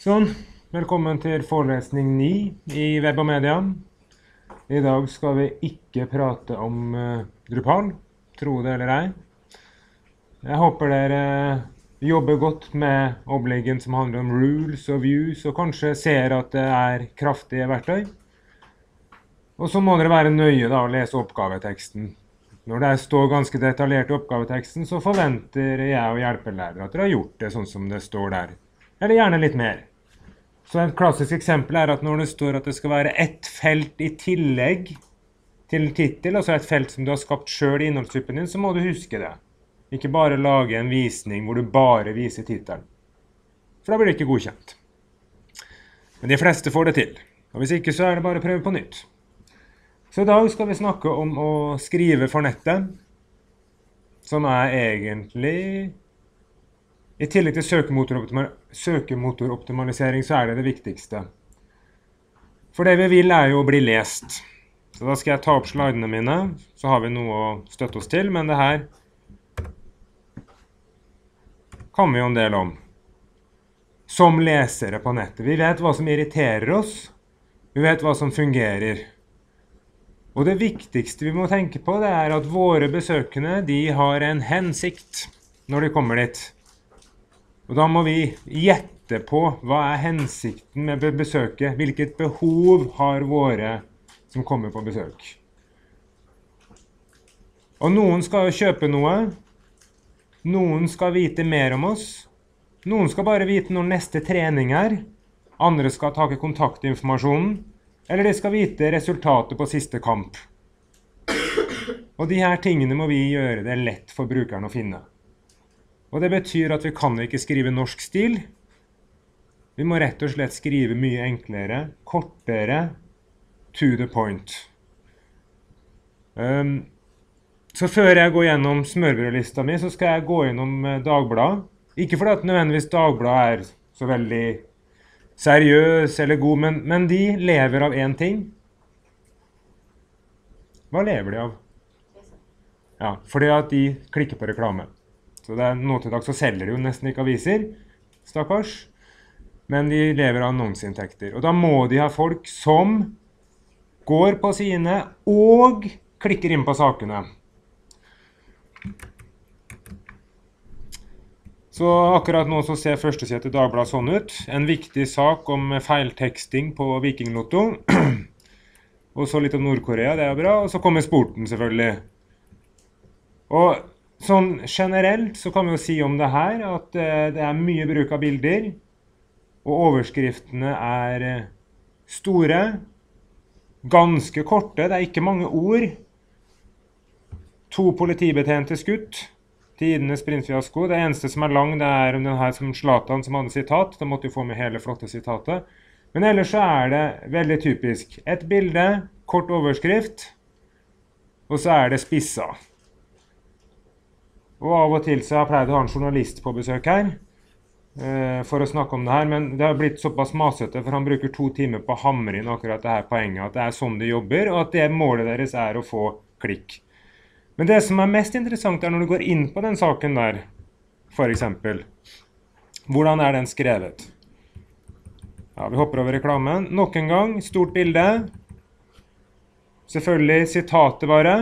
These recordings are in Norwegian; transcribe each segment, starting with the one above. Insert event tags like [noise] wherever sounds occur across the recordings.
Sånn. Velkommen til forelesning 9 i Web og Media. I dag skal vi ikke prate om uh, Drupal, tro det eller ei. Jeg håper dere jobber godt med oppleggen som handler om rules og views, og kanskje ser at det er kraftige verktøy. Og så må dere være nøye da å lese oppgaveteksten. Når det står ganske detaljert i oppgaveteksten, så forventer jeg og hjelpelærere at dere har gjort det sånn som det står der. Eller gjerne litt mer. Så Et klassisk eksempel er at når det står at det skal være ett felt i tillegg til tittel, altså et felt som du har skapt sjøl i innholdstypen din, så må du huske det. Ikke bare lage en visning hvor du bare viser tittelen. For da blir det ikke godkjent. Men de fleste får det til. Og Hvis ikke, så er det bare å prøve på nytt. Så i dag skal vi snakke om å skrive for nettet, som er egentlig i tillegg til søkemotoroptimalisering så er det det viktigste. For det vi vil, er jo å bli lest. Så da skal jeg ta opp slidene mine, så har vi noe å støtte oss til. Men det her kan vi jo en del om. Som lesere på nettet. Vi vet hva som irriterer oss. Vi vet hva som fungerer. Og det viktigste vi må tenke på, det er at våre besøkende de har en hensikt når de kommer dit. Og da må vi gjette på hva er hensikten med besøket. Hvilket behov har våre som kommer på besøk. Og noen skal kjøpe noe. Noen skal vite mer om oss. Noen skal bare vite når neste trening er. Andre skal ta kontaktinformasjonen. Eller de skal vite resultatet på siste kamp. Og de her tingene må vi gjøre det lett for brukeren å finne. Og det betyr at vi kan ikke skrive norsk stil. Vi må rett og slett skrive mye enklere, kortere, to the point. Um, så før jeg går gjennom smørbrødlista mi, så skal jeg gå gjennom uh, Dagbladet. Ikke fordi at nødvendigvis Dagbladet er så veldig seriøs eller god, men, men de lever av én ting. Hva lever de av? Ja, fordi at de klikker på reklame. Så det er Nå til dags så selger de jo nesten ikke aviser, stakkars. Men de lever av annonseinntekter. Og da må de ha folk som går på sidene og klikker inn på sakene. Så akkurat nå så ser førstesida til Dagbladet sånn ut. En viktig sak om feilteksting på Vikinglotto. [clears throat] og så litt om Nord-Korea, det er bra. Og så kommer sporten, selvfølgelig. Og Sånn generelt så kan vi jo si om det her at uh, det er mye bruk av bilder. Og overskriftene er uh, store, ganske korte. Det er ikke mange ord. To politibetjente skutt. Tidenes sprintfiasko. Det eneste som er lang, det er om den her som Zlatan som hadde sitat. Da måtte vi få med hele flotte sitatet. Men ellers så er det veldig typisk. Et bilde, kort overskrift, og så er det spissa. Og av og til så har jeg pleid å ha en journalist på besøk her eh, for å snakke om det her, men det har blitt såpass masete, for han bruker to timer på å hamre inn akkurat det her poenget, at det er sånn de jobber, og at det målet deres er å få klikk. Men det som er mest interessant, er når du går inn på den saken der, f.eks. Hvordan er den skrevet? Ja, Vi hopper over reklamen. Nok en gang, stort bilde. Selvfølgelig sitatet bare.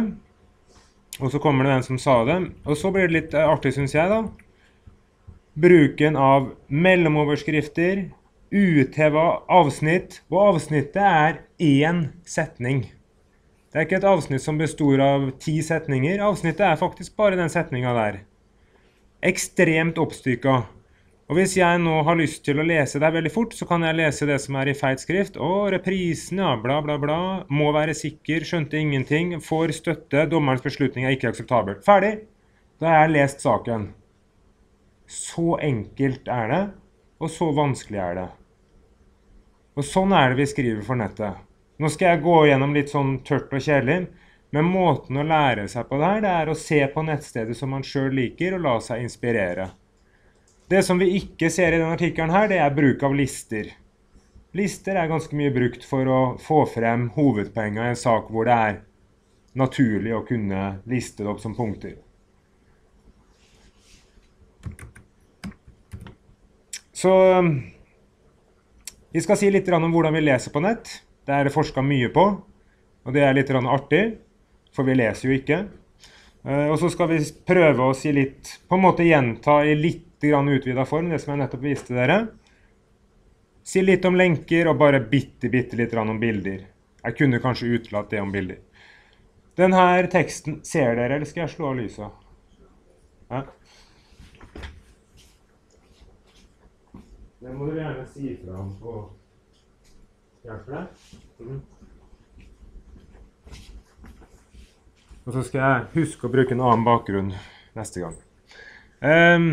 Og så kommer det den som sa det. Og så blir det litt eh, artig, syns jeg, da. Bruken av mellomoverskrifter, utheva avsnitt. Og avsnittet er én setning. Det er ikke et avsnitt som består av ti setninger. Avsnittet er faktisk bare den setninga der. Ekstremt oppstykka. Og hvis jeg nå har lyst til å lese det veldig fort, så kan jeg lese det som er i feit skrift. Å, reprisen, ja, bla, bla, bla. Må være sikker, skjønte ingenting. Får støtte. Dommerens beslutning er ikke akseptabel. Ferdig. Da har jeg lest saken. Så enkelt er det, og så vanskelig er det. Og sånn er det vi skriver for nettet. Nå skal jeg gå gjennom litt sånn tørt og kjedelig. Men måten å lære seg på det her, det er å se på nettstedet som man sjøl liker, og la seg inspirere. Det som vi ikke ser i denne artikkelen, her, det er bruk av lister. Lister er ganske mye brukt for å få frem hovedpoenget i en sak hvor det er naturlig å kunne liste det opp som punkter. Så Vi skal si litt om hvordan vi leser på nett. Det er det forska mye på, og det er litt artig, for vi leser jo ikke. Eh, og så skal vi prøve å si litt, på en måte gjenta i litt utvida form det som jeg nettopp viste dere. Si litt om lenker og bare bitte, bitte litt om bilder. Jeg kunne kanskje utelatt det om bilder. Denne teksten Ser dere, eller skal jeg slå av lyset? Ja. Det må du gjerne si fra om på Hjelper det? Mm. Og så skal jeg huske å bruke en annen bakgrunn neste gang. Um,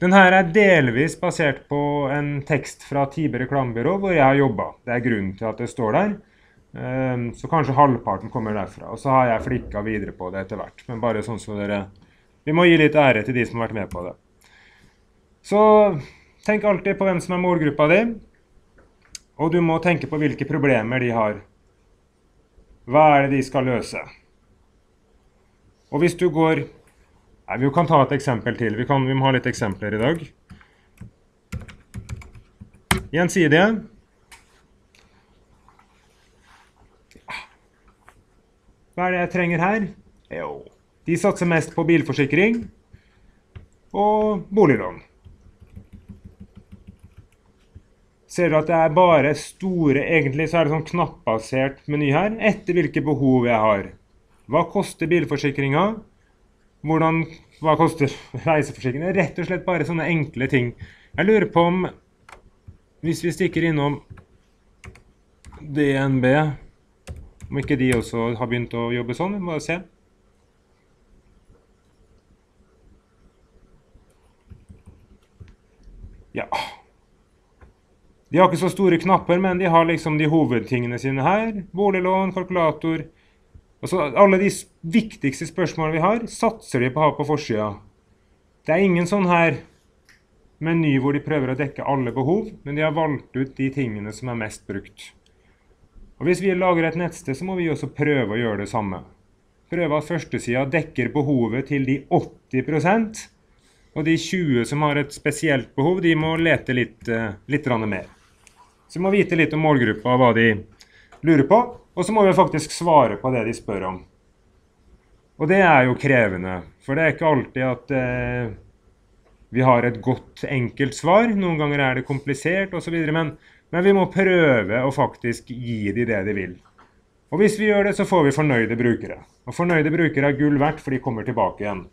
den her er delvis basert på en tekst fra Tiber reklamebyrå, hvor jeg har jobba. Det er grunnen til at det står der. Um, så kanskje halvparten kommer derfra. Og så har jeg flikka videre på det etter hvert. Men bare sånn som dere Vi må gi litt ære til de som har vært med på det. Så tenk alltid på hvem som er målgruppa di. Og du må tenke på hvilke problemer de har. Hva er det de skal løse? Og hvis du går Nei, Vi kan ta et eksempel til. Vi, kan, vi må ha litt eksempler i dag. Gjensidige. Hva er det jeg trenger her? Jo, de satser mest på bilforsikring og boliglån. Ser du at det er bare store Egentlig så er det sånn knappbasert meny her. Etter hvilke behov jeg har. Hva koster bilforsikringa? Hvordan, hva koster reiseforsikring? Rett og slett bare sånne enkle ting. Jeg lurer på om Hvis vi stikker innom DNB Om ikke de også har begynt å jobbe sånn? Vi må se. Ja De har ikke så store knapper, men de har liksom de hovedtingene sine her. Boliglån, kalkulator Altså, alle de viktigste spørsmålene vi har, satser de på å ha på forsida. Det er ingen sånn her meny hvor de prøver å dekke alle behov, men de har valgt ut de tingene som er mest brukt. Og Hvis vi lager et nettsted, så må vi også prøve å gjøre det samme. Prøve at førstesida dekker behovet til de 80% og de 20 som har et spesielt behov, de må lete litt, eh, litt mer. Så vi må vite litt om målgruppa og hva de lurer på. Og så må vi faktisk svare på det de spør om. Og det er jo krevende, for det er ikke alltid at eh, vi har et godt, enkelt svar. Noen ganger er det komplisert osv. Men, men vi må prøve å faktisk gi dem det de vil. Og hvis vi gjør det, så får vi fornøyde brukere. Og fornøyde brukere er gull verdt, for de kommer tilbake igjen.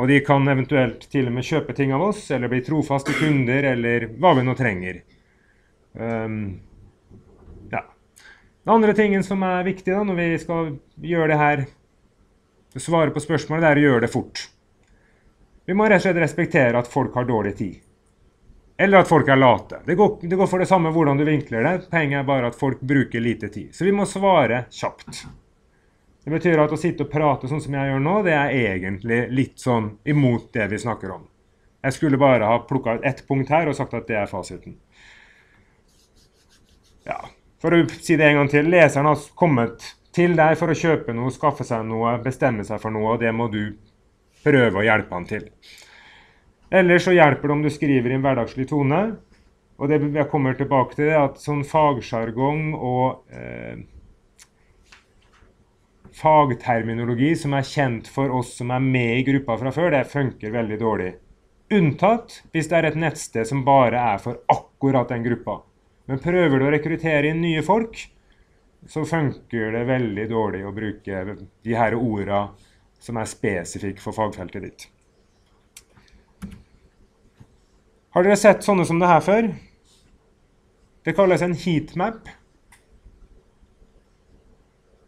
Og de kan eventuelt til og med kjøpe ting av oss, eller bli trofaste kunder, eller hva vi nå trenger. Um, den andre tingen som er viktig da, når vi skal gjøre det her, svare på spørsmålet, det er å gjøre det fort. Vi må rett og slett respektere at folk har dårlig tid. Eller at folk er late. Det går, det går for det samme hvordan du vinkler det. Poenget er bare at folk bruker lite tid. Så vi må svare kjapt. Det betyr at å sitte og prate sånn som jeg gjør nå, det er egentlig litt sånn imot det vi snakker om. Jeg skulle bare ha plukka ett punkt her og sagt at det er fasiten. Ja, for å si det en gang til, leseren har kommet til deg for å kjøpe noe, skaffe seg noe, bestemme seg for noe, og det må du prøve å hjelpe han til. Eller så hjelper det om du skriver i en hverdagslig tone. Og det jeg kommer tilbake til, det at sånn fagsjargong og eh, fagterminologi som er kjent for oss som er med i gruppa fra før, det funker veldig dårlig. Unntatt hvis det er et nettsted som bare er for akkurat den gruppa. Men prøver du å rekruttere inn nye folk, så funker det veldig dårlig å bruke de her orda som er spesifikke for fagfeltet ditt. Har dere sett sånne som det her før? Det kalles en heatmap.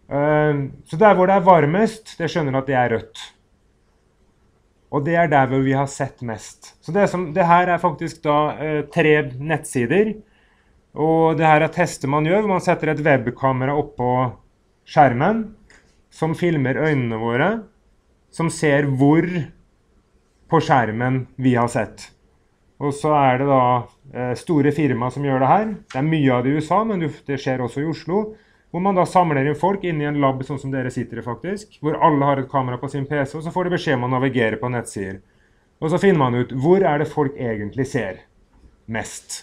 Eh, så der hvor det er varmest, det skjønner at det er rødt. Og det er der hvor vi har sett mest. Så det, som, det her er faktisk da eh, tre nettsider og det her er tester man gjør. Man setter et webkamera oppå skjermen som filmer øynene våre, som ser hvor på skjermen vi har sett. Og så er det da eh, store firma som gjør det her. Det er mye av det i USA, men det skjer også i Oslo. Hvor man da samler inn folk inn i en lab sånn som dere sitter i, faktisk. Hvor alle har et kamera på sin PC, og så får de beskjed om å navigere på nettsider. Og så finner man ut hvor er det folk egentlig ser mest.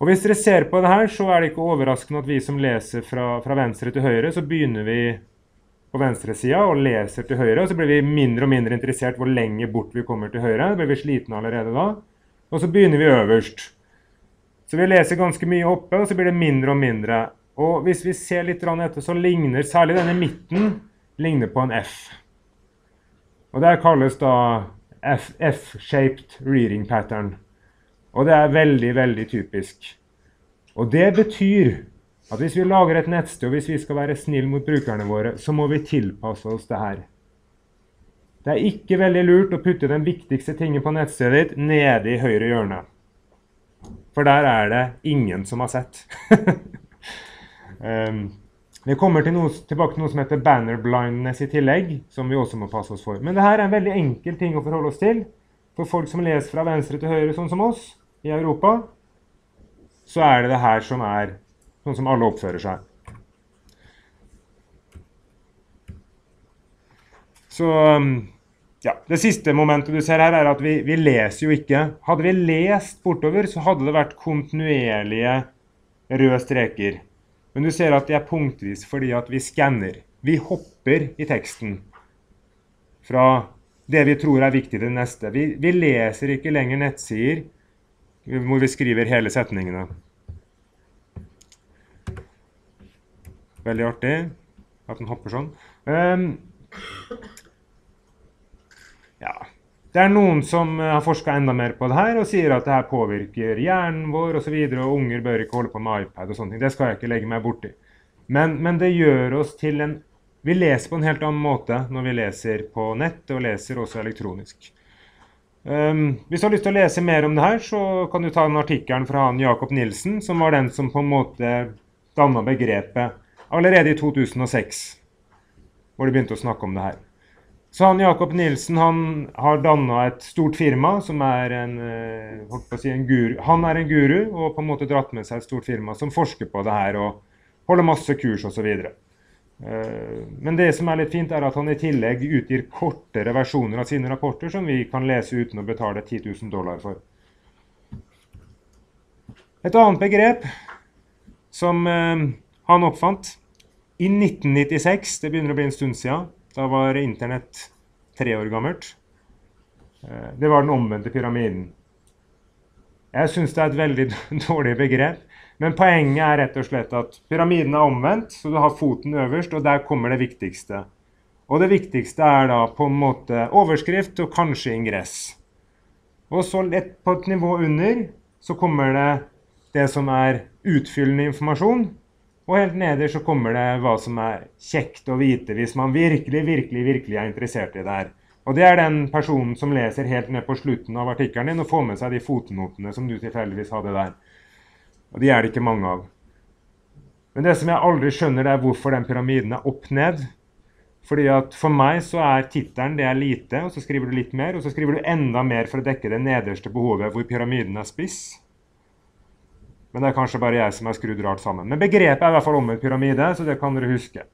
Og Hvis dere ser på det her, så er det ikke overraskende at vi som leser fra, fra venstre til høyre, så begynner vi på venstresida og leser til høyre. og Så blir vi mindre og mindre interessert hvor lenge bort vi kommer til høyre. Da blir vi slitne allerede da. Og så begynner vi øverst. Så vi leser ganske mye oppe, og så blir det mindre og mindre. Og hvis vi ser litt etter, så ligner særlig denne midten ligner på en F. Og det kalles da F-shaped reading pattern. Og det er veldig, veldig typisk. Og det betyr at hvis vi lager et nettsted, og hvis vi skal være snille mot brukerne våre, så må vi tilpasse oss det her. Det er ikke veldig lurt å putte den viktigste tingen på nettstedet ditt nede i høyre hjørne. For der er det ingen som har sett. um, [laughs] vi kommer til noe, tilbake til noe som heter banner blindness i tillegg, som vi også må passe oss for. Men det her er en veldig enkel ting å forholde oss til. For folk som leser fra venstre til høyre, sånn som oss i Europa, så er det det her som er sånn som alle oppfører seg. Så um, ja, Det siste momentet du ser her, er at vi, vi, leser jo ikke. Hadde vi lest bortover, så hadde det vært kontinuerlige røde streker. Men du ser at de er punktvis fordi at vi skanner. Vi hopper i teksten fra det vi tror er viktig til det neste. Vi, vi leser ikke lenger nettsider hvor vi skriver hele setningene. Veldig artig at den hopper sånn. Um, ja. Det er noen som har forska enda mer på det her og sier at det her påvirker hjernen vår osv. Og, så og unger bør ikke holde på med iPad og sånne ting. Det skal jeg ikke legge meg borti. Men, men det gjør oss til en Vi leser på en helt annen måte når vi leser på nett og leser også elektronisk. Um, hvis du har lyst til å lese mer om det her, så kan du ta den artikkelen fra han Jakob Nilsen, som var den som på en måte danna begrepet allerede i 2006, hvor de begynte å snakke om det her. Så han Jakob Nilsen han har danna et stort firma som er en, eh, si en guru. Han er en guru og på en måte dratt med seg et stort firma som forsker på det her og holder masse kurs osv. Eh, men det som er litt fint, er at han i tillegg utgir kortere versjoner av sine rapporter som vi kan lese uten å betale 10 000 dollar for. Et annet begrep som eh, han oppfant i 1996, det begynner å bli en stund siden, da var Internett tre år gammelt. Eh, det var den omvendte pyramiden. Jeg syns det er et veldig [laughs] dårlig begrep. Men poenget er rett og slett at pyramiden er omvendt, så du har foten øverst, og der kommer det viktigste. Og det viktigste er da på en måte overskrift og kanskje ingress. Og så lett på et nivå under så kommer det det som er utfyllende informasjon. Og helt nederst så kommer det hva som er kjekt å vite hvis man virkelig, virkelig, virkelig er interessert i det her. Og det er den personen som leser helt ned på slutten av artikkelen din og får med seg de fotnotene som du tilfeldigvis hadde der. Og de er det ikke mange av. Men det som jeg aldri skjønner, det er hvorfor den pyramiden er opp-ned. Fordi at For meg så er tittelen det er lite, og så skriver du litt mer. Og så skriver du enda mer for å dekke det nederste behovet hvor pyramiden er spiss. Men det er kanskje bare jeg som er skrudd rart sammen. Men begrepet er i hvert fall om en pyramide, så det kan dere huske.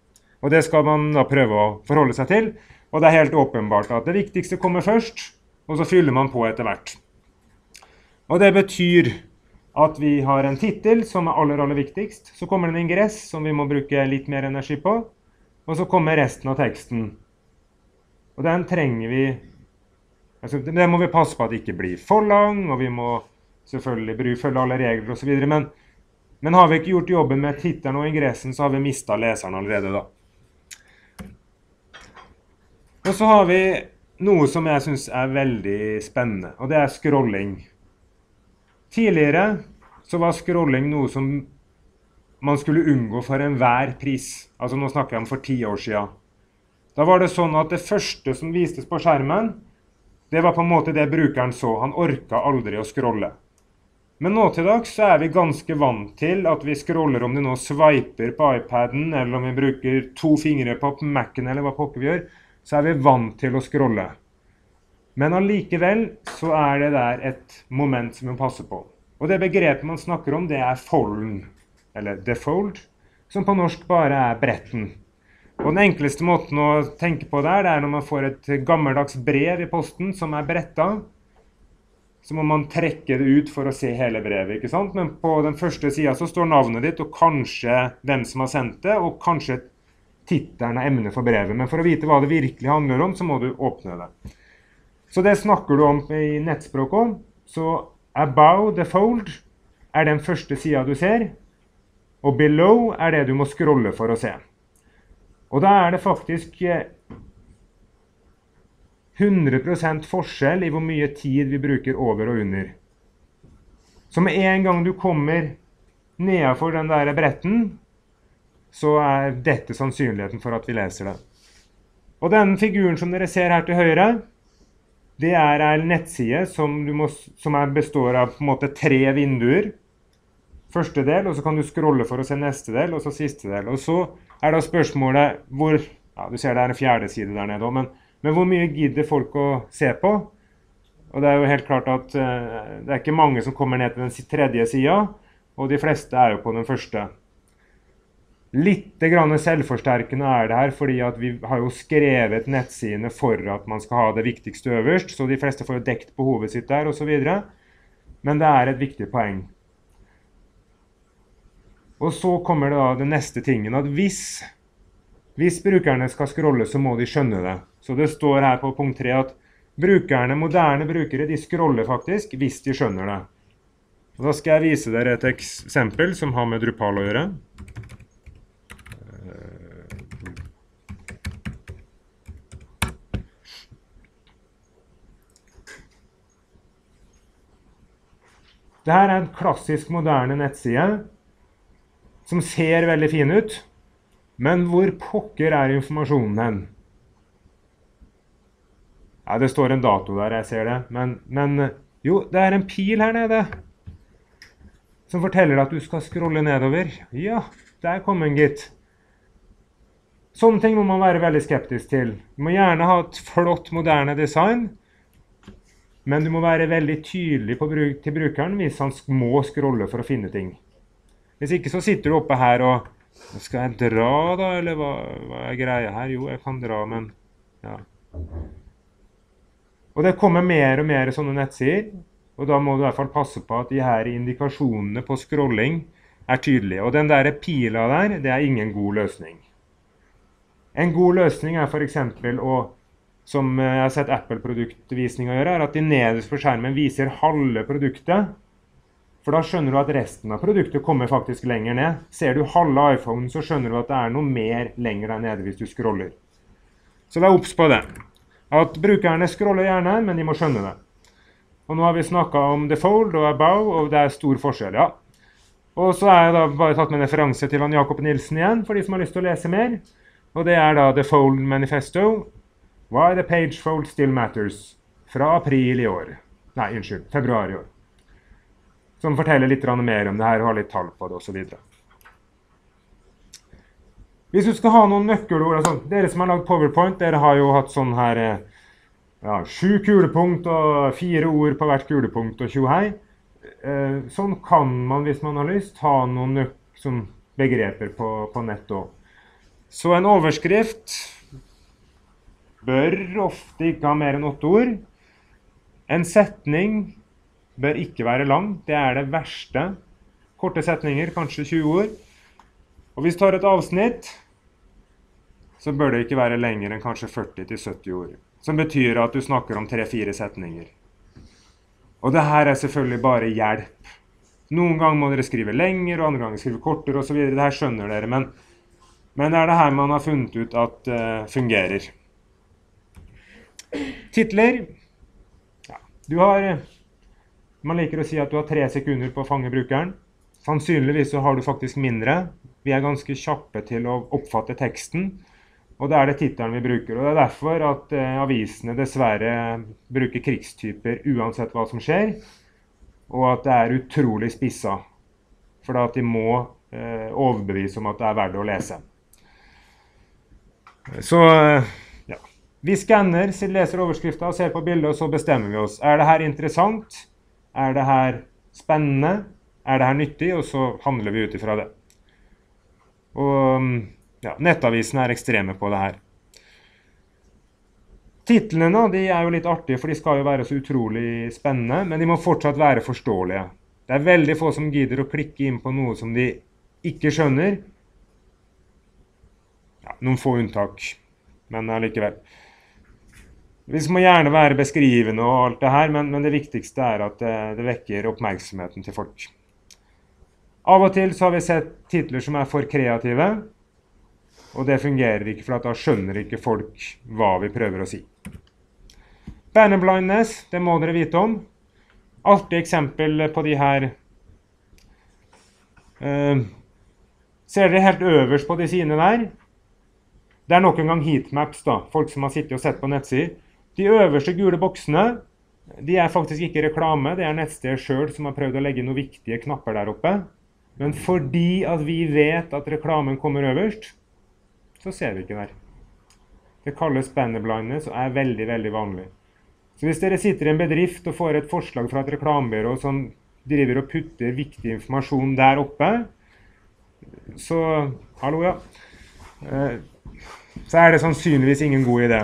Og det skal man da prøve å forholde seg til. Og det er helt åpenbart at det viktigste kommer først, og så fyller man på etter hvert. Og det betyr at vi har en tittel som er aller, aller viktigst. Så kommer det en ingress som vi må bruke litt mer energi på. Og så kommer resten av teksten. Og den trenger vi altså, Det må vi passe på at det ikke blir for lang, og vi må selvfølgelig følge alle regler osv. Men, men har vi ikke gjort jobben med tittelen og ingressen, så har vi mista leseren allerede da. Og så har vi noe som jeg syns er veldig spennende, og det er scrolling. Tidligere så var scrolling noe som man skulle unngå for enhver pris. Altså Nå snakker jeg om for ti år sia. Da var det sånn at det første som vistes på skjermen, det var på en måte det brukeren så. Han orka aldri å scrolle. Men nå til dags så er vi ganske vant til at vi scroller om de nå sveiper på iPaden, eller om vi bruker to fingre på Mac-en, eller hva pokker vi gjør, så er vi vant til å scrolle. Men allikevel så er det der et moment som vi må passe på. Og det begrepet man snakker om, det er folden, eller defold, som på norsk bare er bretten. Og Den enkleste måten å tenke på det er, det er når man får et gammeldags brev i posten som er bretta. så må man trekke det ut for å se hele brevet. ikke sant? Men på den første sida står navnet ditt og kanskje hvem som har sendt det, og kanskje tittelen av emnet for brevet. Men for å vite hva det virkelig handler om, så må du åpne det. Så det snakker du om i nettspråket òg. Så about the fold er den første sida du ser. Og below er det du må scrolle for å se. Og da er det faktisk 100% forskjell i hvor mye tid vi bruker over og under. Så med en gang du kommer nedafor den der bretten, så er dette sannsynligheten for at vi leser det. Og den figuren som dere ser her til høyre, det er en nettside som, må, som består av på en måte tre vinduer. Første del, og så kan du scrolle for å se neste del, og så siste del. Og så er da spørsmålet hvor ja, Du ser det er en fjerde side der nede òg, men men hvor mye gidder folk å se på? Og det er jo helt klart at uh, det er ikke mange som kommer ned til den tredje sida, og de fleste er jo på den første. Litt selvforsterkende er det her, fordi vi har jo skrevet nettsidene for at man skal ha det viktigste øverst, så de fleste får jo dekt behovet sitt der osv. Men det er et viktig poeng. Og så kommer det da den neste tingen at hvis, hvis brukerne skal scrolle, så må de skjønne det. Så det står her på punkt 3 at brukerne, moderne brukere de scroller faktisk hvis de skjønner det. Og da skal jeg vise dere et eksempel som har med Drupal å gjøre. Dette er en klassisk moderne nettside som ser veldig fin ut. Men hvor pokker er informasjonen hen? Ja, det står en dato der, jeg ser det. Men, men jo, det er en pil her nede som forteller at du skal scrolle nedover. Ja, der kom den, gitt. Sånne ting må man være veldig skeptisk til. Du må gjerne ha et flott, moderne design. Men du må være veldig tydelig bruk, til brukeren hvis han må scrolle for å finne ting. Hvis ikke så sitter du oppe her og Skal jeg dra, da? Eller hva, hva er greia her? Jo, jeg kan dra, men ja. Og det kommer mer og mer sånne nettsider. Og da må du i hvert fall passe på at de her indikasjonene på scrolling er tydelige. Og den der pila der, det er ingen god løsning. En god løsning er f.eks. å, som jeg har sett Apple-produktvisninga gjøre, er at de nederst på skjermen viser halve produktet. For da skjønner du at resten av produktet kommer faktisk lenger ned. Ser du halve iPhonen, så skjønner du at det er noe mer lenger der nede hvis du scroller. Så vær obs på det. At brukerne scroller gjerne, men de må skjønne det. Og nå har vi snakka om the fold og above, og det er stor forskjell, ja. Og så er jeg da bare tatt med en referanse til han Jakob Nilsen igjen, for de som har lyst til å lese mer. Og det er da The Fold Manifesto. Why the page fold still matters. Fra april i år. Nei, unnskyld, februar i år. Som forteller litt mer om det her og har litt tall på det osv. Hvis du skal ha noen nøkkelord altså, Dere som har lagd Powerpoint, dere har jo hatt sånn her eh, ja, Sju kulepunkt og fire ord på hvert kulepunkt og tjohei. Eh, sånn kan man, hvis man har lyst, ha noen sånn begreper på, på nett òg. Så en overskrift bør ofte ikke ha mer enn åtte ord. En setning bør ikke være lang. Det er det verste. Korte setninger, kanskje 20 ord. Og hvis du tar et avsnitt, så bør det ikke være lenger enn kanskje 40-70 ord. Som betyr at du snakker om tre-fire setninger. Og det her er selvfølgelig bare hjelp. Noen ganger må dere skrive lenger, og andre ganger skrive kortere osv. Det her skjønner dere, men, men, det er det her man har funnet ut at uh, fungerer. Titler ja, Du har Man liker å si at du har tre sekunder på å fange brukeren. Sannsynligvis så har du faktisk mindre. Vi er ganske kjappe til å oppfatte teksten, og det er det tittelen vi bruker. og Det er derfor at eh, avisene dessverre bruker krigstyper uansett hva som skjer, og at det er utrolig spissa. For at de må eh, overbevise om at det er verdt å lese. Så ja. Vi skanner, leser overskrifta og ser på bildet, og så bestemmer vi oss. Er det her interessant? Er det her spennende? Er det her nyttig? Og så handler vi ut ifra det. Og ja, nettavisene er ekstreme på det her. Titlene de er jo litt artige, for de skal jo være så utrolig spennende, men de må fortsatt være forståelige. Det er veldig få som gidder å klikke inn på noe som de ikke skjønner. Ja, noen få unntak, men allikevel. Vi må gjerne være beskrivende og alt det her, men, men det viktigste er at det, det, vekker oppmerksomheten til folk. Av og til så har vi sett titler som er for kreative, og det fungerer ikke, for da skjønner ikke folk hva vi prøver å si. Bannerblindness, det må dere vite om. Artig eksempel på de her uh, Ser dere helt øverst på de sidene der? Det er nok en gang heatmaps, da. Folk som har sittet og sett på nettsider. De øverste gule boksene de er faktisk ikke reklame. Det er nettstedet sjøl som har prøvd å legge noen viktige knapper der oppe. Men fordi at vi vet at reklamen kommer øverst, så ser vi ikke der. Det kalles bannerblindness og er veldig, veldig vanlig. Så hvis dere sitter i en bedrift og får et forslag fra et reklamebyrå som driver og putter viktig informasjon der oppe, så Hallo, ja. Eh, så er det sannsynligvis ingen god idé.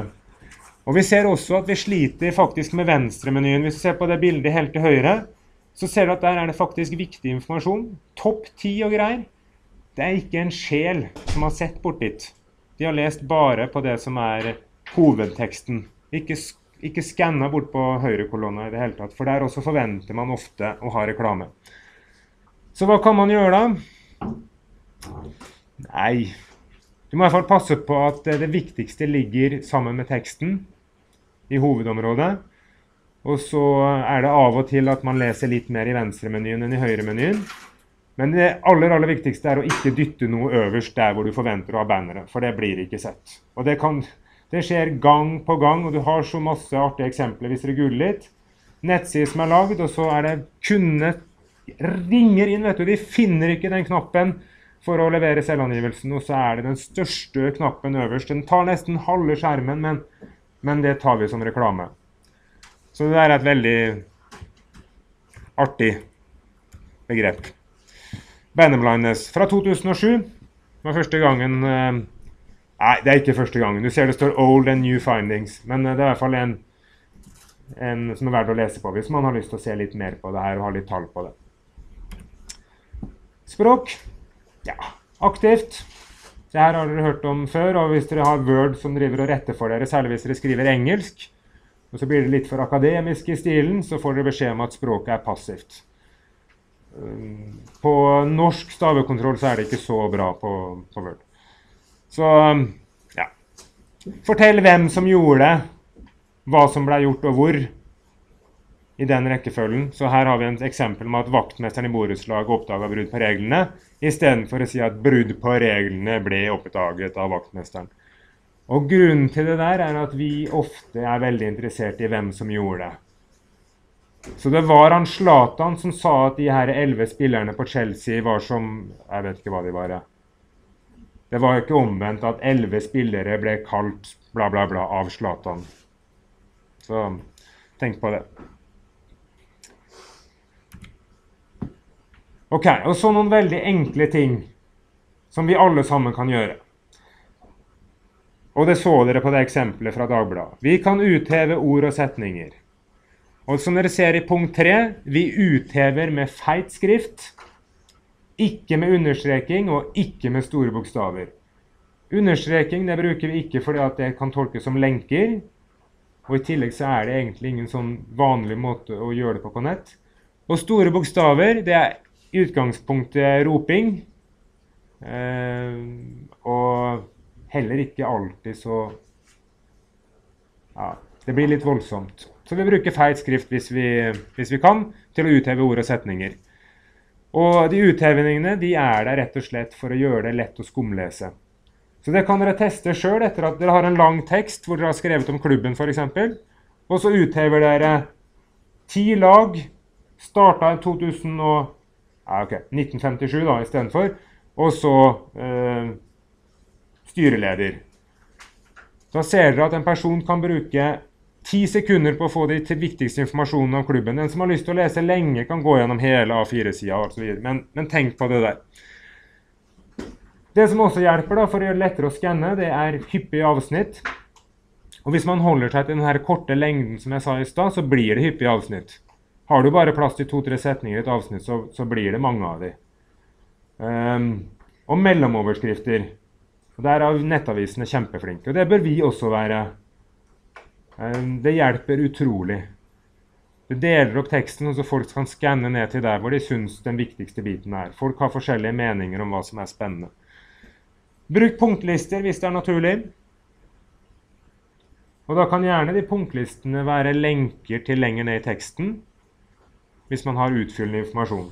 Og Vi ser også at vi sliter faktisk med venstremenyen. Hvis du ser på det bildet helt til høyre, så ser du at der er det faktisk viktig informasjon. Topp ti og greier. Det er ikke en sjel som har sett bort dit. De har lest bare på det som er hovedteksten. Ikke, ikke skanna bort på høyrekolonna i det hele tatt, for der også forventer man ofte å ha reklame. Så hva kan man gjøre da? Nei Du må i hvert fall passe på at det viktigste ligger sammen med teksten i hovedområdet. Og så er det av og til at man leser litt mer i venstremenyen enn i høyremenyen. Men det aller aller viktigste er å ikke dytte noe øverst der hvor du forventer å ha banneret, for det blir ikke sett. Og det, kan, det, skjer gang på gang, og du har så masse artige eksempler hvis dere googler litt. Nettsider som er lagd, og så er det kunne ringer inn, vet du. De finner ikke den knappen for å levere selvangivelsen, og så er det den største knappen øverst. Den tar nesten halve skjermen, men, men det tar vi som reklame. Så det er et veldig artig begrep. Bannerblindness fra 2007 var første gangen eh, Nei, det er ikke første gangen. Du ser det står 'Old and New Findings'. Men eh, det er i hvert fall en, en som er verdt å lese på hvis man har lyst til å se litt mer på det her og ha litt tall på det. Språk. Ja, aktivt. Det her har dere hørt om før. Og hvis dere har Word som driver og retter for dere, særlig hvis dere skriver engelsk, og så blir det litt for akademisk i stilen, så får dere beskjed om at språket er passivt. På norsk stavekontroll så er det ikke så bra på, på Word. Så ja. Fortell hvem som gjorde det, hva som ble gjort og hvor i den rekkefølgen. Så her har vi et eksempel med at vaktmesteren i borettslaget oppdaga brudd på reglene, istedenfor å si at brudd på reglene ble oppdaget av vaktmesteren. Og Grunnen til det der er at vi ofte er veldig interessert i hvem som gjorde det. Så det var han Zlatan som sa at de her elleve spillerne på Chelsea var som Jeg vet ikke hva de var. Det var ikke omvendt at elleve spillere ble kalt bla, bla, bla av Zlatan. Så tenk på det. Ok, og så noen veldig enkle ting som vi alle sammen kan gjøre. Og det så dere på det eksempelet fra Dagbladet. Vi kan utheve ord og setninger. Og som dere ser i punkt 3, vi uthever med feit skrift. Ikke med understreking og ikke med store bokstaver. Understreking det bruker vi ikke fordi at det kan tolkes som lenker. Og i tillegg så er det egentlig ingen sånn vanlig måte å gjøre det på på nett. Og store bokstaver det er i utgangspunktet roping. Eh, og heller ikke alltid så Ja, det blir litt voldsomt. Så vi bruker feil skrift hvis vi, hvis vi kan, til å utheve ord og setninger. Og de uthevningene de er der rett og slett for å gjøre det lett å skumlese. Så det kan dere teste sjøl etter at dere har en lang tekst hvor dere har skrevet om klubben f.eks. Og så uthever dere ti lag, starta i 2000 og, ja, ok. 1957 da istedenfor, og så eh, styreleder. Da ser dere at en person kan bruke Ti sekunder på å få de viktigste informasjonene om klubben. Den som har lyst til å lese lenge, kan gå gjennom hele A4-sida osv. Men, men tenk på det der. Det som også hjelper da, for å gjøre det lettere å skanne, det er hyppige avsnitt. Og hvis man holder seg til den korte lengden som jeg sa i stad, så blir det hyppige avsnitt. Har du bare plass til to-tre setninger i et avsnitt, så, så, blir det mange av de. Um, og mellomoverskrifter. Og Der er nettavisene kjempeflinke. Og det bør vi også være. Um, det hjelper utrolig. Du deler opp teksten, så folk kan skanne ned til der hvor de syns den viktigste biten er. Folk har forskjellige meninger om hva som er spennende. Bruk punktlister hvis det er naturlig. Og da kan gjerne de punktlistene være lenker til lenger ned i teksten hvis man har utfyllende informasjon.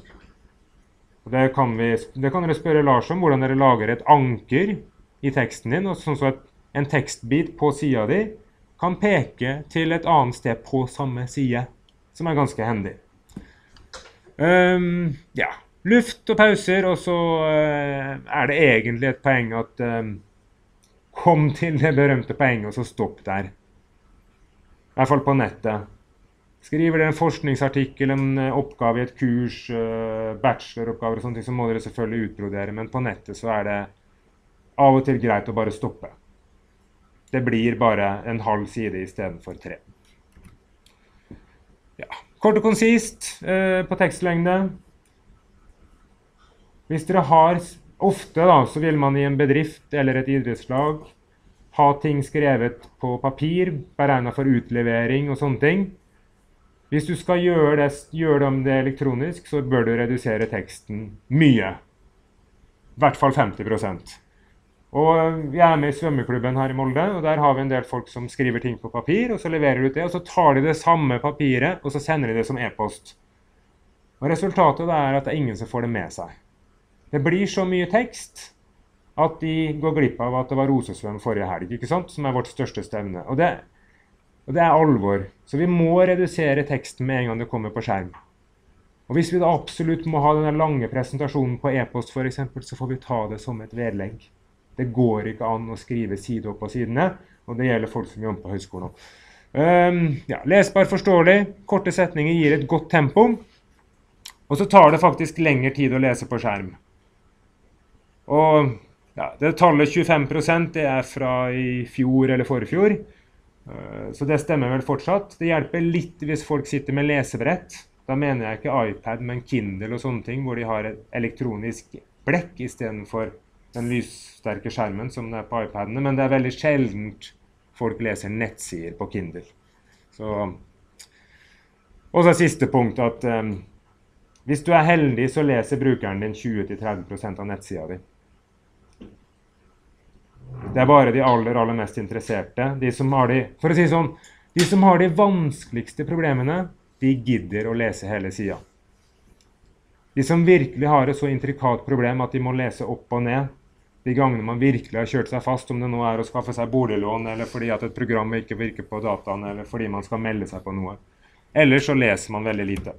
Det, kan vi, det kan dere spørre Lars om, hvordan dere lager et anker i teksten din. og sånn så at En tekstbit på sida di kan peke til et annet sted på samme side, som er ganske hendig. Um, ja. Luft og pauser, og så uh, er det egentlig et poeng at um, Kom til det berømte poenget, og så stopp der. I hvert fall på nettet. Skriver dere en forskningsartikkel, en eh, oppgave i et kurs, uh, bacheloroppgaver og sånne ting, så må dere selvfølgelig utbrodere, men på nettet så er det av og til greit å bare stoppe. Det blir bare en halv side istedenfor tre. Ja. Kort og konsist eh, på tekstlengde. Hvis dere har Ofte da, så vil man i en bedrift eller et idrettslag ha ting skrevet på papir, beregna for utlevering og sånne ting. Hvis du skal gjøre det, gjøre det elektronisk, så bør du redusere teksten mye. I hvert fall 50% og Jeg er med i svømmeklubben her i Molde, og der har vi en del folk som skriver ting på papir, og så leverer de ut det, og så tar de det samme papiret og så sender de det som e-post. Og Resultatet er at det er ingen som får det med seg. Det blir så mye tekst at de går glipp av at det var rosesvøm forrige helg, ikke sant? som er vårt største stevne. Og det, og det er alvor. Så vi må redusere teksten med en gang det kommer på skjerm. Og Hvis vi da absolutt må ha denne lange presentasjonen på e-post, f.eks., så får vi ta det som et vedlegg. Det går ikke an å skrive side opp på sidene, og det gjelder folk som jobber på høyskolen òg. Um, ja, lesbar, forståelig, korte setninger gir et godt tempo. Og så tar det faktisk lengre tid å lese på skjerm. Og ja, det tallet 25 det er fra i fjor eller forfjor. Eh, så det stemmer vel fortsatt. Det hjelper litt hvis folk sitter med lesebrett. Da mener jeg ikke iPad, men Kindle og sånne ting, hvor de har et elektronisk blekk istedenfor den lyssterke skjermen som det er på iPadene. Men det er veldig sjeldent folk leser nettsider på Kindle. Så, og så siste punkt at um, hvis du er heldig, så leser brukeren din 20-30% av nettsida di. Det er bare de aller, aller mest interesserte. De som har de, for å si sånn, de som har de vanskeligste problemene, de gidder å lese hele sida. De som virkelig har et så intrikat problem at de må lese opp og ned, de gangene man virkelig har kjørt seg fast, om det nå er å skaffe seg boliglån, eller fordi at et program ikke virker på dataen, eller fordi man skal melde seg på noe. Ellers så leser man veldig lite.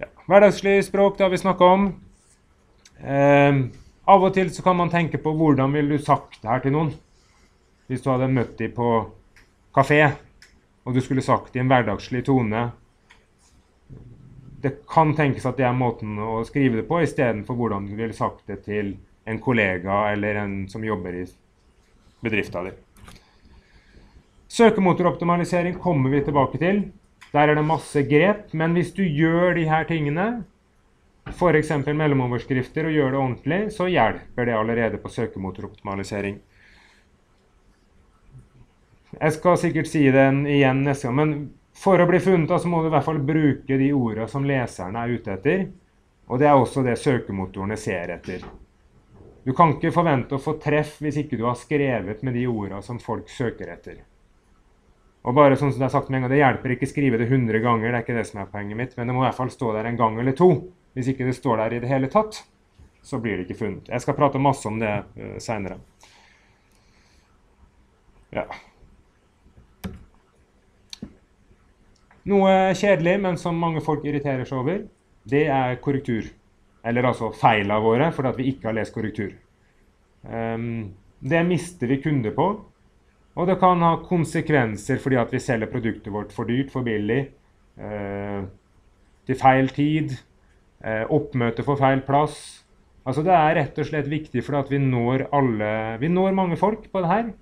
Ja. Hverdagslig språk, det har vi snakka om. Eh, av og til så kan man tenke på hvordan ville du sagt det her til noen? Hvis du hadde møtt dem på kafé, og du skulle sagt det i en hverdagslig tone. Det kan tenkes at det er måten å skrive det på, istedenfor hvordan du ville sagt det til en kollega eller en som jobber i bedrifta di. Søkemotoroptimalisering kommer vi tilbake til. Der er det masse grep. Men hvis du gjør de her tingene, f.eks. mellomoverskrifter, og gjør det ordentlig, så hjelper det allerede på søkemotoroptimalisering. Jeg skal sikkert si det igjen neste gang, men for å bli funnet så må du i hvert fall bruke de ordene som leserne er ute etter. Og det er også det søkemotorene ser etter. Du kan ikke forvente å få treff hvis ikke du har skrevet med de ordene som folk søker etter. Og bare sånn som Det er sagt med en gang, det hjelper ikke å skrive det 100 ganger, det er ikke det som er poenget mitt, men det må i hvert fall stå der en gang eller to. Hvis ikke det står der i det hele tatt, så blir det ikke funnet. Jeg skal prate masse om det uh, eh, seinere. Ja. Noe kjedelig, men som mange folk irriterer seg over, det er korrektur. Eller altså feilene våre fordi vi ikke har lest korrektur. Um, det mister vi kunder på. Og det kan ha konsekvenser fordi at vi selger produktet vårt for dyrt, for billig, uh, til feil tid, oppmøte for feil plass. Altså Det er rett og slett viktig for at vi når alle Vi når mange folk på det her.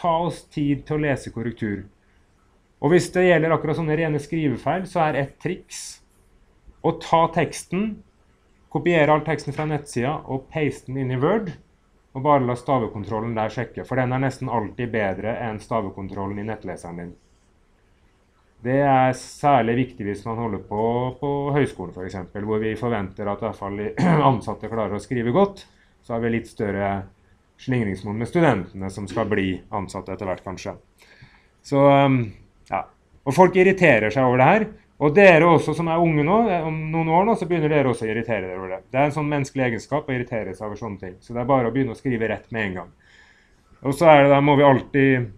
ta oss tid til å lese korrektur. Og hvis det gjelder akkurat sånne rene skrivefeil, så er et triks å ta teksten, kopiere all teksten fra nettsida og paste den inn i Word. Og bare la stavekontrollen der sjekke, for den er nesten alltid bedre enn stavekontrollen i nettleseren din. Det er særlig viktig hvis man holder på på høyskolen f.eks., hvor vi forventer at i hvert fall [clears throat] ansatte klarer å skrive godt. Så har vi litt større slingringsmonn med studentene som skal bli ansatte etter hvert, kanskje. Så, um, ja. Og folk irriterer seg over det her. Og dere også som er unge nå, om noen år nå, så begynner dere også å irritere dere over det. Det er en sånn menneskelig egenskap å irritere seg over sånne ting. Så det er bare å begynne å skrive rett med en gang. Og så er det da, må vi alltid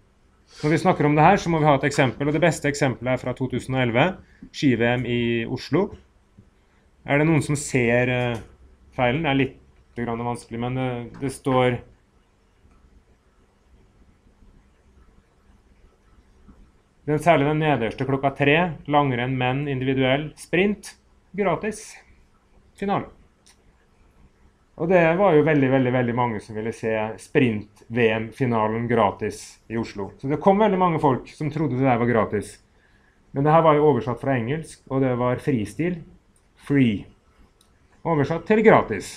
når vi snakker om det her, så må vi ha et eksempel. og Det beste eksempelet er fra 2011, ski-VM i Oslo. Er det noen som ser uh, feilen? Det er litt vanskelig, men det, det står Den, særlig den nederste klokka tre. Langrenn menn individuell sprint. Gratis. Finale. Og det var jo veldig veldig, veldig mange som ville se sprint-VM-finalen gratis i Oslo. Så det kom veldig mange folk som trodde det der var gratis. Men det her var jo oversatt fra engelsk, og det var fristil. Free. Oversatt til gratis.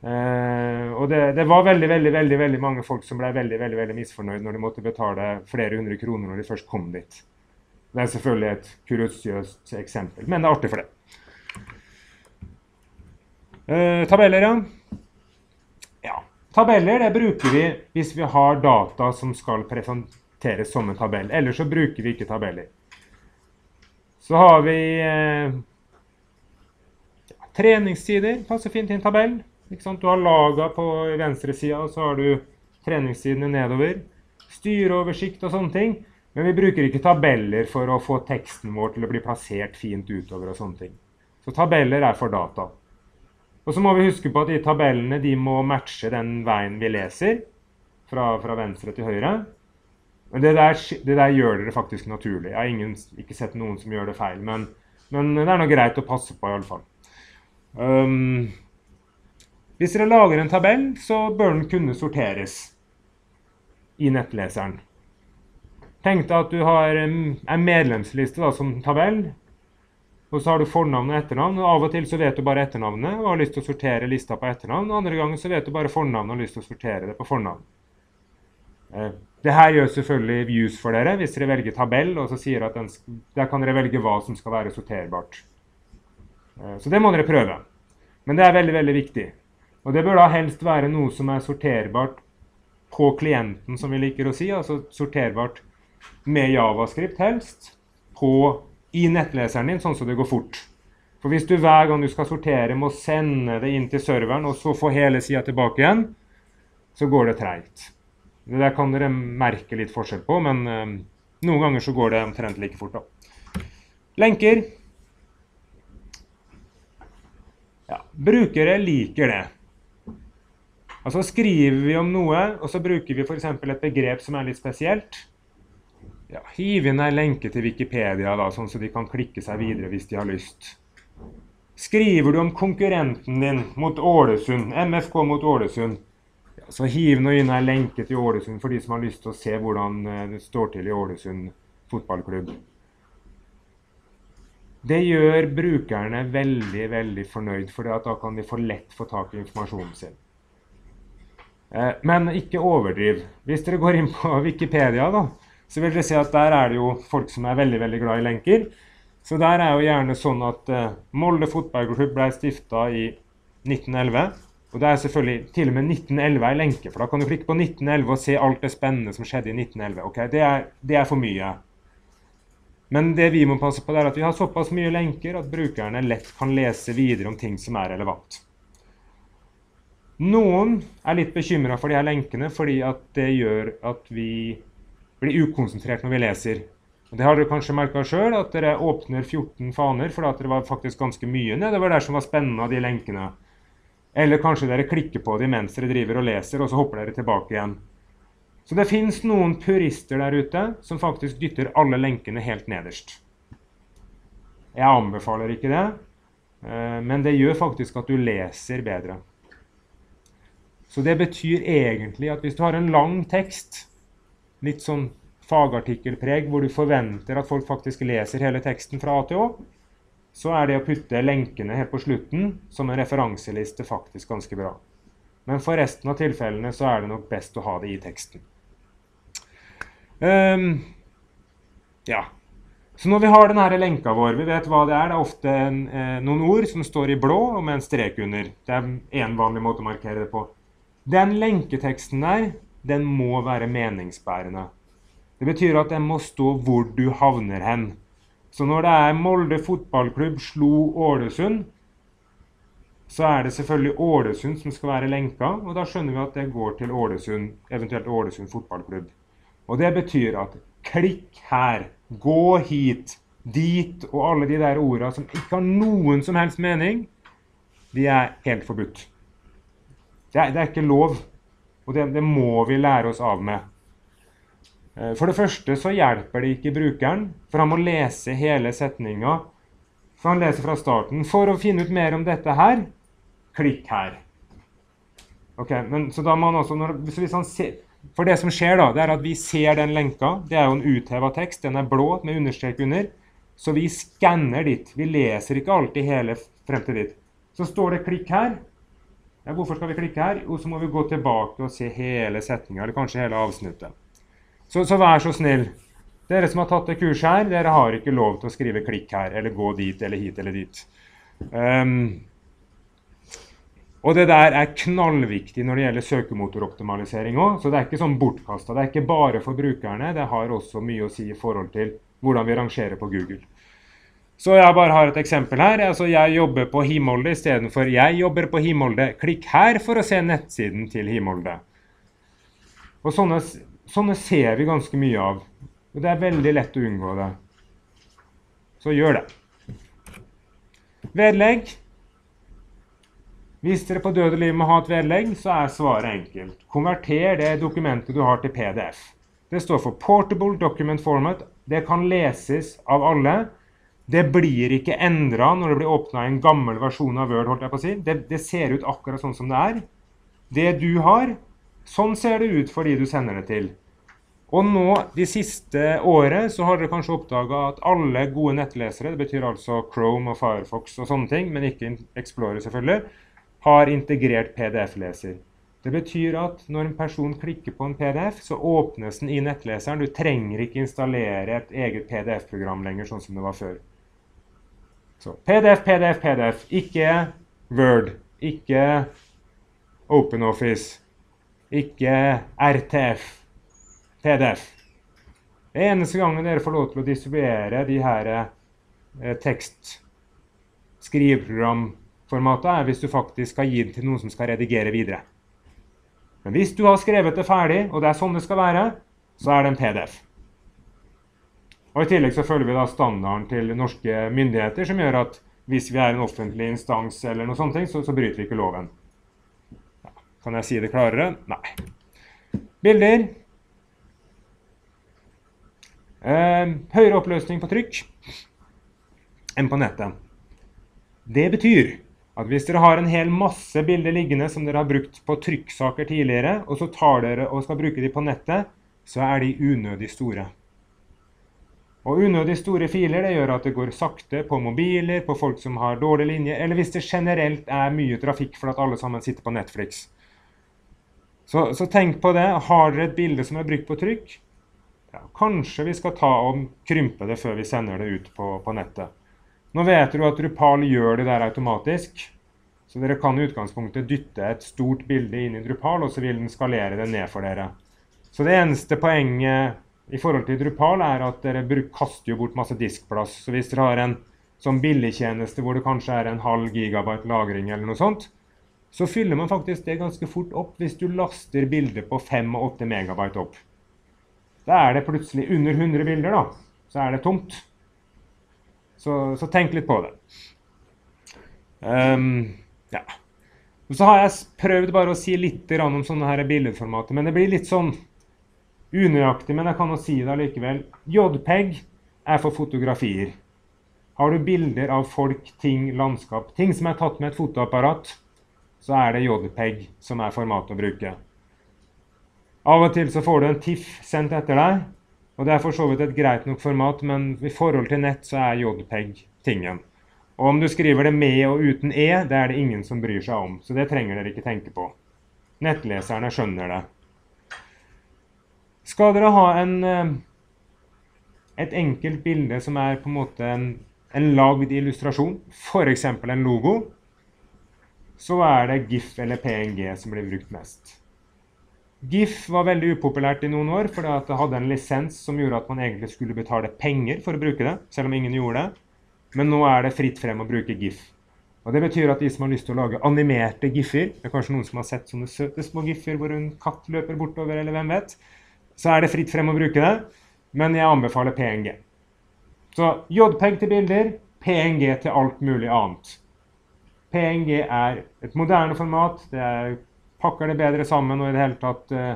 Eh, og det, det, var veldig veldig, veldig, veldig mange folk som ble veldig, veldig, veldig misfornøyd når de måtte betale flere hundre kroner når de først kom dit. Det er selvfølgelig et kuriøst eksempel, men det er artig for det. Eh, tabeller, ja. Tabeller det bruker vi hvis vi har data som skal presenteres som en tabell. Ellers så bruker vi ikke tabeller. Så har vi eh, treningstider. Passer fint i en tabell. Du har laga på venstre sida, og så har du treningstidene nedover. Styreoversikt og sånne ting. Men vi bruker ikke tabeller for å få teksten vår til å bli plassert fint utover. og sånne ting. Så tabeller er for data. Og så må vi huske på at de tabellene de må matche den veien vi leser, fra, fra venstre til høyre. Men det der, det der, gjør dere faktisk naturlig. Jeg har ingen, ikke sett noen som gjør det feil. Men, men det er noe greit å passe på, iallfall. Um, hvis dere lager en tabell, så bør den kunne sorteres i nettleseren. Tenk deg at du har en medlemsliste da, som tabell. Og så har du fornavn og etternavn. og Av og til så vet du bare etternavnet og har lyst til å sortere lista på etternavn. Andre ganger så vet du bare fornavnet og har lyst til å sortere det på fornavn. Eh, det her gjør selvfølgelig views for dere hvis dere velger tabell. og så sier at den, Der kan dere velge hva som skal være sorterbart. Eh, så det må dere prøve. Men det er veldig, veldig viktig. Og det bør da helst være noe som er sorterbart på klienten, som vi liker å si. Altså sorterbart med javascript helst. På i nettleseren din, sånn så det går fort. For hvis du hver gang du skal sortere, må sende det inn til serveren, og så få hele sida tilbake igjen, så går det treigt. Det der kan dere merke litt forskjell på, men øh, noen ganger så går det omtrent like fort. da. Lenker. Ja, brukere liker det. Altså Skriver vi om noe, og så bruker vi f.eks. et begrep som er litt spesielt, ja, hive inn ei lenke til Wikipedia, da, sånn så de kan klikke seg videre hvis de har lyst. Skriver du om konkurrenten din mot Ålesund, MFK mot Ålesund, ja, så hiv nå inn ei lenke til Ålesund for de som har lyst til å se hvordan eh, det står til i Ålesund fotballklubb. Det gjør brukerne veldig veldig fornøyd, for da kan de for lett få tak i informasjonen sin. Eh, men ikke overdriv. Hvis dere går inn på Wikipedia, da, så vil dere se at der er det jo folk som er veldig veldig glad i lenker. Så der er jo gjerne sånn at uh, Molde fotballklubb ble stifta i 1911. Og det er selvfølgelig til og med 1911 ei lenke, for da kan du klikke på 1911 og se alt det spennende som skjedde i 1911. Ok, Det er, det er for mye. Men det vi må passe på, er at vi har såpass mye lenker at brukerne lett kan lese videre om ting som er relevant. Noen er litt bekymra for de her lenkene fordi at det gjør at vi blir ukonsentrert når vi leser. Og det har dere kanskje merka sjøl, at dere åpner 14 faner fordi at det var faktisk ganske mye nedover der som var spennende av de lenkene. Eller kanskje dere klikker på dem mens dere driver og leser, og så hopper dere tilbake igjen. Så det fins noen purister der ute som faktisk dytter alle lenkene helt nederst. Jeg anbefaler ikke det, eh, men det gjør faktisk at du leser bedre. Så det betyr egentlig at hvis du har en lang tekst litt sånn fagartikkelpreg, hvor du forventer at folk faktisk leser hele teksten fra A til Å, så er det å putte lenkene helt på slutten som en referanseliste faktisk ganske bra. Men for resten av tilfellene så er det nok best å ha det i teksten. Um, ja. Så når vi har denne lenka vår, vi vet hva det er. Det er ofte en, eh, noen ord som står i blå og med en strek under. Det er én vanlig måte å markere det på. Den lenketeksten der, den må være meningsbærende. Det betyr at den må stå hvor du havner hen. Så når det er Molde fotballklubb slo Ålesund, så er det selvfølgelig Ålesund som skal være lenka, og da skjønner vi at det går til Ålesund, eventuelt Ålesund fotballklubb. Og det betyr at klikk her, gå hit, dit og alle de der orda som ikke har noen som helst mening, de er helt forbudt. Det er, det er ikke lov, og det, det må vi lære oss av med. Eh, for det første så hjelper det ikke brukeren, for han må lese hele setninga. For han leser fra starten. For å finne ut mer om dette her, klikk her. Ok, men så da må han også, når, hvis han ser, For det som skjer, da, det er at vi ser den lenka. Det er jo en utheva tekst. Den er blå med understrek under. Så vi skanner dit. Vi leser ikke alltid hele frem til dit. Så står det 'klikk her'. Ja, hvorfor skal vi klikke her? Jo, så må vi gå tilbake og se hele setninga, eller kanskje hele avsnittet. Så, så, vær så snill. Dere som har tatt det kurset her, dere har ikke lov til å skrive 'klikk her', eller 'gå dit', eller 'hit' eller 'dit'. Um, og det der er knallviktig når det gjelder søkemotoroptimalisering òg. Så det er ikke sånn bortkasta. Det er ikke bare for brukerne, det har også mye å si i forhold til hvordan vi rangerer på Google. Så jeg bare har et eksempel her. Altså jeg jobber på Himolde istedenfor 'jeg jobber på Himolde'. Klikk her for å se nettsiden til Himolde. Og sånne, sånne ser vi ganske mye av. Og det er veldig lett å unngå det. Så gjør det. Vedlegg. Hvis dere på død og liv må ha et vedlegg, så er svaret enkelt. Konverter det dokumentet du har til PDF. Det står for Portable Document Format. Det kan leses av alle. Det blir ikke endra når det blir åpna en gammel versjon av Word. holdt jeg på å si. Det, det, ser ut akkurat sånn som det er. Det du har, sånn ser det ut for de du sender det til. Og nå, de siste året, så har dere kanskje oppdaga at alle gode nettlesere, det betyr altså Chrome og Firefox og sånne ting, men ikke Explorer selvfølgelig, har integrert PDF-leser. Det betyr at når en person klikker på en PDF, så åpnes den i nettleseren. Du trenger ikke installere et eget PDF-program lenger, sånn som det var før. Så PDF, PDF, PDF. Ikke Word. Ikke OpenOffice. Ikke RTF. PDF. Det eneste gangen dere får lov til å distribuere de her eh, tekst, skriveprogramformatet er hvis du faktisk skal gi den til noen som skal redigere videre. Men hvis du har skrevet det ferdig, og det er sånn det skal være, så er det en PDF. Og I tillegg så følger vi da standarden til norske myndigheter, som gjør at hvis vi er en offentlig instans, eller noe sånt, så, så bryter vi ikke loven. Ja, kan jeg si det klarere? Nei. Bilder. Eh, høyere oppløsning på trykk enn på nettet. Det betyr at hvis dere har en hel masse bilder liggende som dere har brukt på trykksaker tidligere, og så tar dere og skal bruke de på nettet, så er de unødig store. Og unødig store filer det gjør at det går sakte på mobiler, på folk som har dårlig linje, eller hvis det generelt er mye trafikk for at alle sammen sitter på Netflix. Så, så tenk på det. Har dere et bilde som er brukt på trykk? Ja, kanskje vi skal ta og krympe det før vi sender det ut på, på nettet. Nå vet du at Drupal gjør det der automatisk. Så dere kan i utgangspunktet dytte et stort bilde inn i Drupal, og så vil den skalere det ned for dere. Så det eneste poenget i forhold til Drupal er at dere kaster jo bort masse diskplass. Så hvis dere har en sånn billigtjeneste hvor det kanskje er en halv gigabyte lagring eller noe sånt, så fyller man faktisk det ganske fort opp hvis du laster bildet på 5 og 8 megabyte opp. Da er det plutselig under 100 bilder, da. Så er det tomt. Så, så tenk litt på det. Um, ja. Så har jeg prøvd bare å si litt om sånne her billedformater, men det blir litt sånn unøyaktig. Men jeg kan jo si det allikevel. JPEG er for fotografier. Har du bilder av folk, ting, landskap, ting som er tatt med et fotoapparat, så er det JPEG som er formatet å bruke. Av og til så får du en TIFF sendt etter deg, og det er for så vidt et greit nok format, men i forhold til nett så er JPEG tingen. Og om du skriver det med og uten E, det er det ingen som bryr seg om, så det trenger dere ikke tenke på. Nettleserne skjønner det. Skal dere ha en, eh, et enkelt bilde som er på en måte en, en lagd illustrasjon, f.eks. en logo, så er det GIF eller PNG som blir brukt mest. GIF var veldig upopulært i noen år, fordi det hadde en lisens som gjorde at man egentlig skulle betale penger for å bruke det, selv om ingen gjorde det. Men nå er det fritt frem å bruke GIF. Og Det betyr at de som har lyst til å lage animerte GIF-er, det er kanskje noen som har sett sånne søte små GIF-er hvor en katt løper bortover, eller hvem vet, så er det fritt frem å bruke det. Men jeg anbefaler PNG. Så JPEG til bilder, PNG til alt mulig annet. PNG er et moderne format. Det er, pakker det bedre sammen og i det hele tatt uh,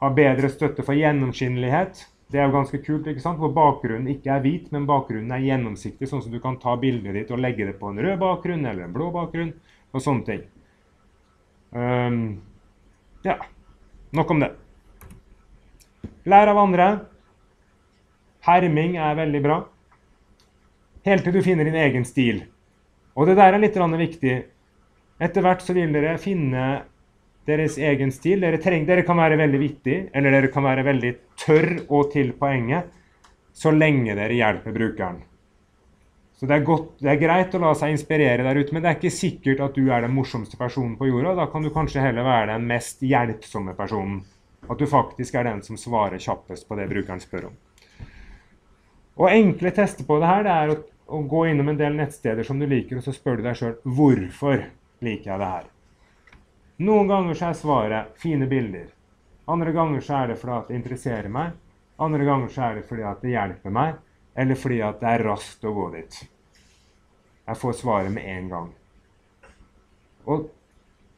har bedre støtte for gjennomskinnelighet. Det er jo ganske kult, ikke sant? hvor bakgrunnen ikke er hvit, men bakgrunnen er gjennomsiktig, sånn som du kan ta bildet ditt og legge det på en rød bakgrunn eller en blå bakgrunn, og sånne ting. Um, ja, nok om det. Lær av andre. Herming er veldig bra. Helt til du finner din egen stil. Og det der er litt viktig. Etter hvert så vil dere finne deres egen stil. Dere, treng, dere kan være veldig vittig, eller dere kan være veldig tørr og til poenget, så lenge dere hjelper brukeren. Så det er, godt, det er, greit å la seg inspirere der ute, men det er ikke sikkert at du er den morsomste personen på jorda. Da kan du kanskje heller være den mest hjelpsomme personen. At du faktisk er den som svarer kjappest på det brukeren spør om. Og enkle tester på det her det er å, å gå innom en del nettsteder som du liker, og så spør du deg sjøl hvorfor liker jeg det her. Noen ganger så er svaret fine bilder. Andre ganger så er det fordi at det interesserer meg. Andre ganger så er det fordi at det hjelper meg, eller fordi at det er raskt å gå dit. Jeg får svaret med en gang. Og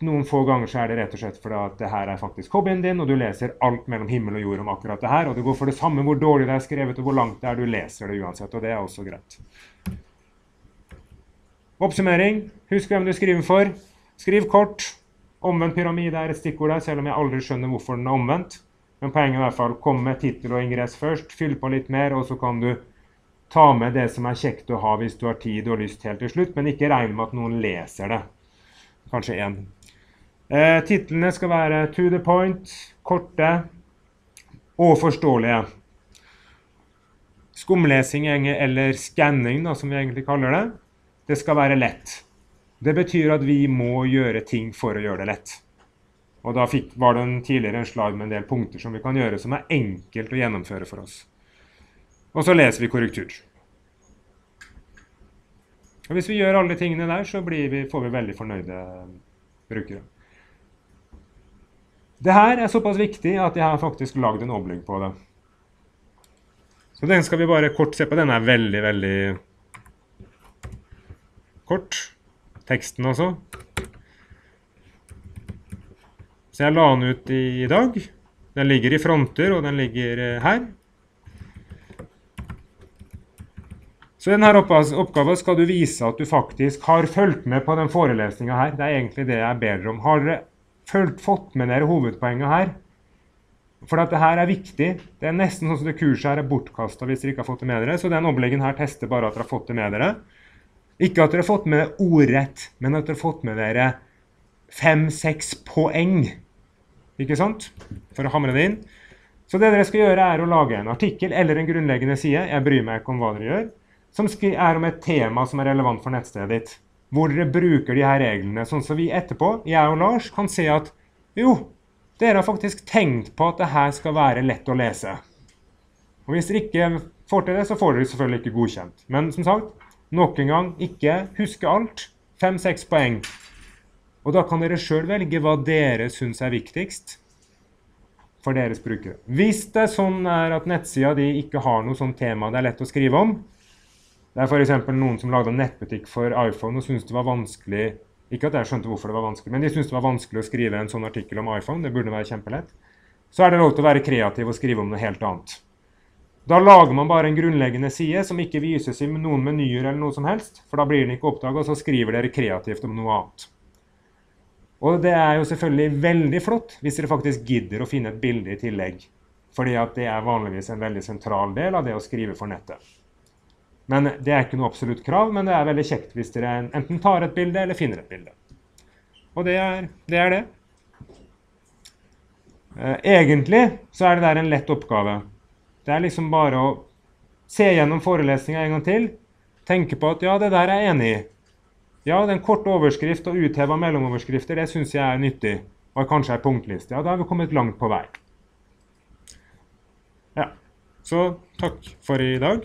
noen få ganger så er det rett og slett fordi at det her er faktisk hobbyen din, og du leser alt mellom himmel og jord om akkurat det her, og det går for det samme hvor dårlig det er skrevet og hvor langt det er, du leser det uansett, og det er også greit. Oppsummering. Husk hvem du skriver for. Skriv kort. Omvendt pyramide er et stikkord der, selv om jeg aldri skjønner hvorfor den er omvendt. Men poenget er i hvert fall kom med tittel og ingress først, fyll på litt mer, og så kan du ta med det som er kjekt å ha hvis du har tid og lyst helt til slutt, men ikke regne med at noen leser det. Kanskje én. Eh, Titlene skal være to the point, korte og forståelige. Skumlesing eller skanning, som vi egentlig kaller det, det skal være lett. Det betyr at vi må gjøre ting for å gjøre det lett. Og da fikk, var det en, tidligere en slag med en del punkter som vi kan gjøre som er enkelt å gjennomføre for oss. Og så leser vi korrektur. Og Hvis vi gjør alle tingene der, så vi, får vi veldig fornøyde brukere. Det her er såpass viktig at jeg har faktisk lagd en oblygg på det. Så den skal vi bare kort se på. Den er veldig, veldig kort teksten også. Så jeg la den ut i, dag. Den ligger i fronter, og den ligger eh, her. Så i denne oppgaven skal du vise at du faktisk har fulgt med på den forelesninga her. Det er egentlig det jeg ber dere om. Følt, fått med dere hovedpoenget her? For dette her er viktig. Det er nesten sånn som det kurset her er bortkasta hvis dere ikke har fått det med dere. Så den oppleggen her tester bare at dere har fått det med dere. Ikke at dere har fått med dere ordrett, men at dere har fått med dere fem-seks poeng. Ikke sant? For å hamre det inn. Så det dere skal gjøre, er å lage en artikkel eller en grunnleggende side, jeg bryr meg ikke om hva dere gjør, som er om et tema som er relevant for nettstedet ditt. Hvor dere bruker de her reglene, sånn som vi etterpå, jeg og Lars, kan se at jo, dere har faktisk tenkt på at det her skal være lett å lese. Og hvis dere ikke får til det, så får dere selvfølgelig ikke godkjent. Men som sagt, Nok en gang ikke huske alt. Fem-seks poeng. Og da kan dere sjøl velge hva dere syns er viktigst for deres brukere. Hvis det er sånn at nettsida di ikke har noe sånt tema det er lett å skrive om Det er f.eks. noen som lagde en nettbutikk for iPhone og syntes det var vanskelig Ikke at jeg skjønte hvorfor det var vanskelig, men de syntes det var vanskelig å skrive en sånn artikkel om iPhone. Det burde være kjempelett. Så er det lov til å være kreativ og skrive om noe helt annet. Da lager man bare en grunnleggende side som ikke vises i noen menyer eller noe som helst, for da blir den ikke oppdaga, og så skriver dere kreativt om noe annet. Og det er jo selvfølgelig veldig flott hvis dere faktisk gidder å finne et bilde i tillegg. Fordi at det er vanligvis en veldig sentral del av det å skrive for nettet. Men det er ikke noe absolutt krav, men det er veldig kjekt hvis dere enten tar et bilde eller finner et bilde. Og det er det. Er det. Eh, egentlig så er det der en lett oppgave. Det er liksom bare å se gjennom forelesninga en gang til, tenke på at ja, det der er jeg enig i. Ja, den korte overskrift og utheva mellomoverskrifter, det syns jeg er nyttig. Og kanskje ei punktliste. Ja, da har vi kommet langt på vei. Ja. Så takk for i dag.